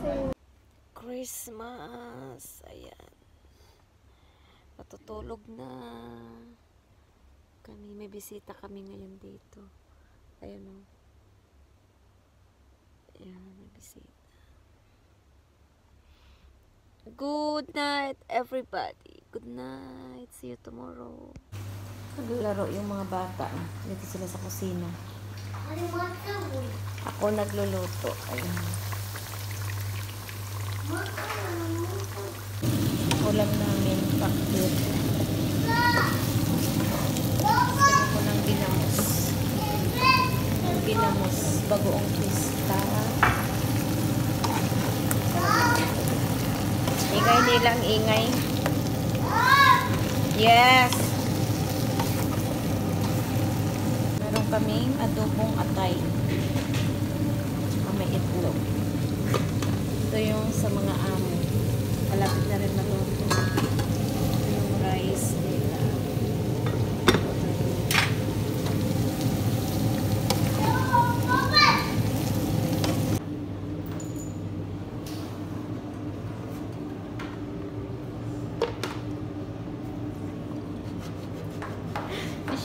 Seu. Christmas. Ayan. Patutulog na. Kami, may bisita kami ngayon dito. Ayan o. Ayan, may bisita. Good night, everybody. Good night. See you tomorrow. Naglaro yung mga bata. Dito sila sa kusina. Ako nagluluto. Ayan. Ulam namin, pakbit. Gusto ko ng binamos. Binamos, bagoong pista. Ingay nilang ingay. Yes! Meron kaming adobong atay. Tsaka may itlog. Ito yung sa mga amo. Malapit na rin maluto. Ito yung rice nila.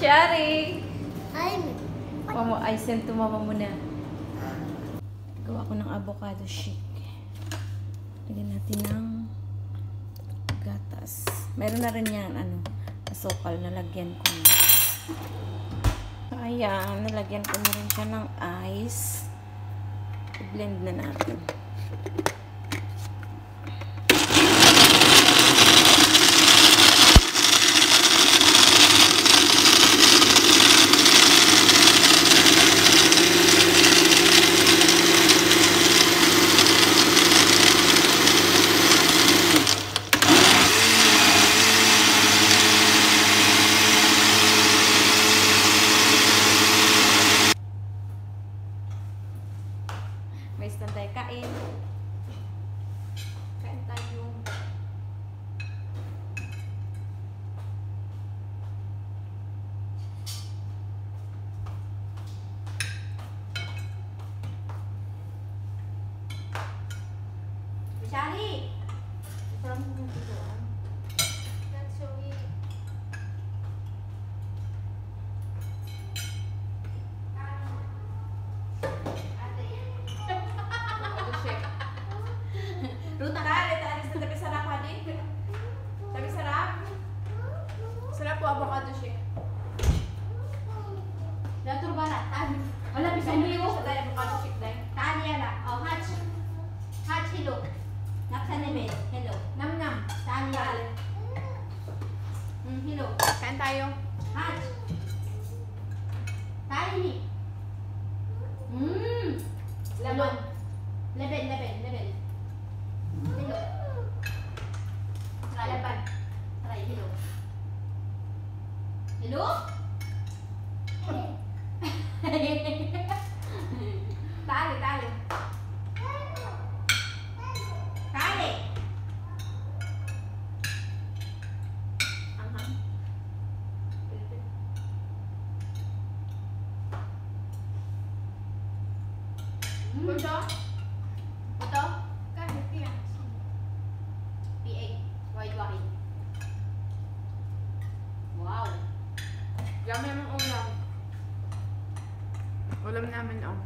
Shari! Mama, I sent to mama muna. Gawa ko ng avocado shake. Lagyan natin ng gatas. Meron na rin yan, ano, asukal. Nalagyan ko na. Ayan, nalagyan ko na rin siya ng ice. I-blend na natin. kain. Kain tayong ลงเล่นเป็นเล่นเป็นเล่นเป็นไม่ลง Ito? Ito? Kahit yan. PA. White wine. Wow. Yummy ang ulam. Ulam namin, oh.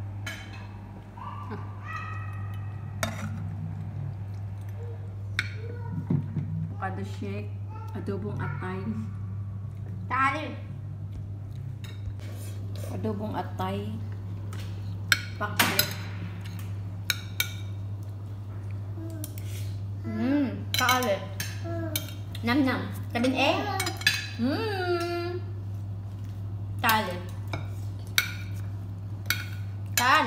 Avocado shake, adobong atay. Tali. Adobong atay. Pakbet. Mmm, to liền. Nằm nằm, cái bên é Mmm To liền. Tan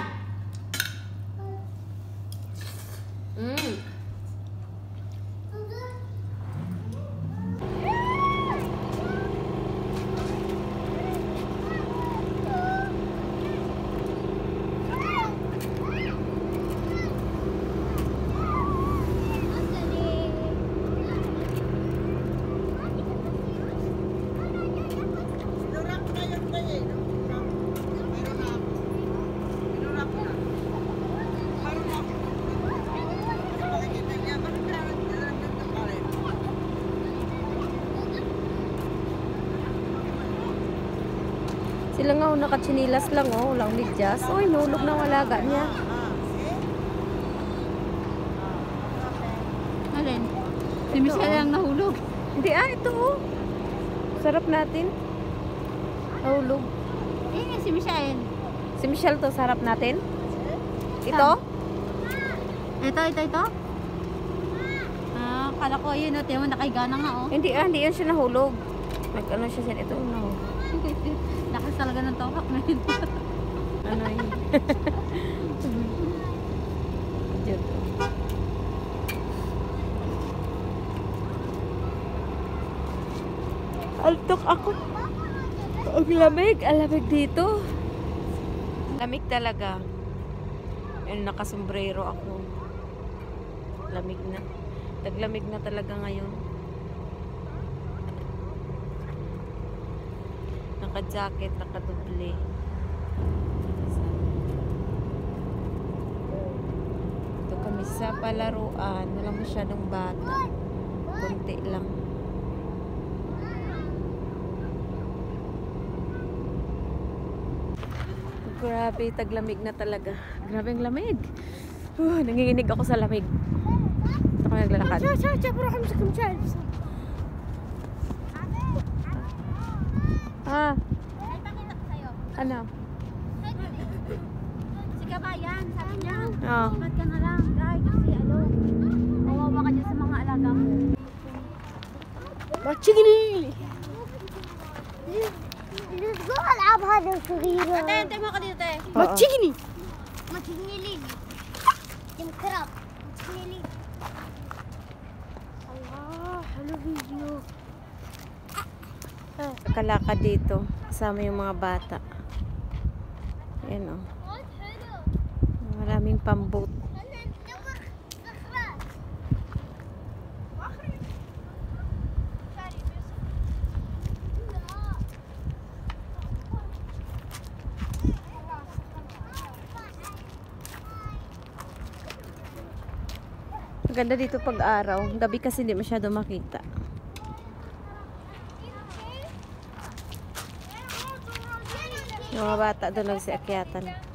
Sila nga, oh, nakatsinilas lang, oh. Walang medyas. Uy, nulog na walaga niya. Alin? Si Michelle ang nahulog. Hindi, ah, ito, oh. Sarap natin. Nahulog. Eh, nga si Michelle. Si Michelle to, sarap natin. Ito? Ito, ito, ito. Ah, kala ko yun, no, tiyan mo, nakahiga na nga, oh. Hindi, ah, hindi yan siya nahulog. Nag-ano siya siya. Ito, no. Lakas talaga ng tawak na yun. Ano yun? Diyan. Altok ako. Ang lamig. Ang lamig dito. Lamig talaga. Yun, nakasombrero ako. Lamig na. Taglamig na talaga ngayon. Naka-jacket, naka-doble. Ito kami sa palaruan. Wala masyadong bata. Kunti lang. Grabe, taglamig na talaga. Grabe ang lamig. Uh, nanginginig ako sa lamig. Ito ako naglalakad. Ah, Ano? Si Kabayan, sabi niya. Ah. Oo. Oh. Ka na lang, guys, kasi ano, mawawa ka dyan sa mga alaga mo. Machigini! Let's go al abha ng suriro. Ate, ante mo ako dito, te. Machigini! Machigini. Yung crab. Machigini. Allah, hello video. Ah, Kakalakad dito. Kasama yung mga bata. Ayan o. Maraming pambot. Maganda dito pag araw. Gabi kasi hindi masyado makita. Yung mga bata doon nagsiakyatan.